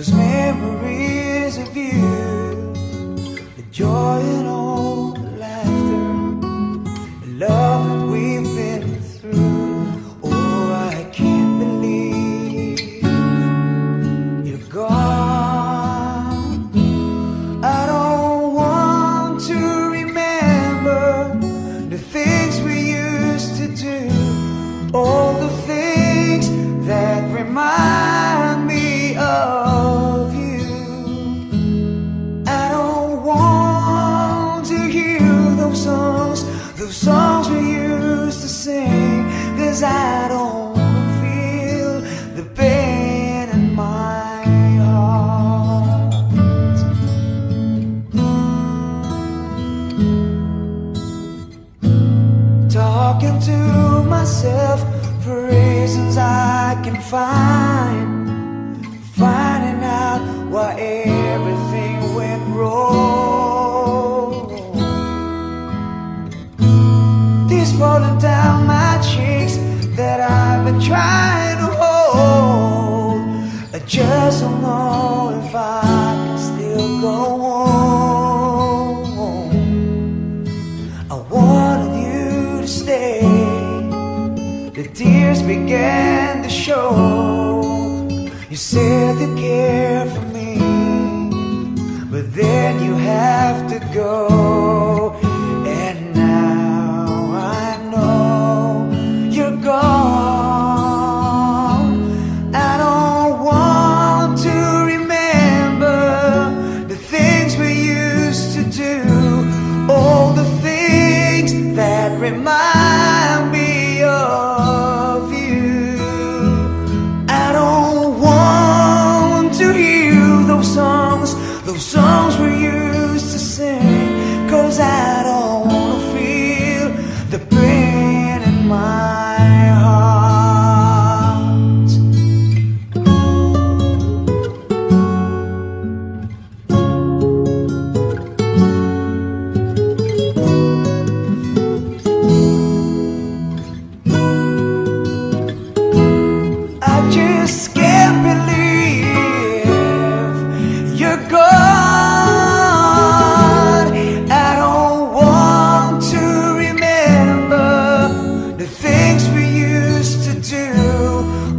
Cause maybe songs, songs we used to sing, cause I don't feel the pain in my heart. Talking to myself for reasons I can find. Been trying to hold. I just don't know if I can still go on. I wanted you to stay. The tears began to show. You said you care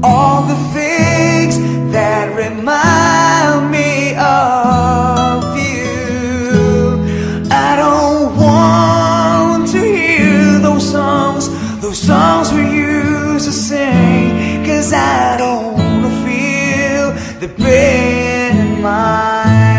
all the things that remind me of you. I don't want to hear those songs, those songs we used to sing, cause I don't wanna feel the pain in my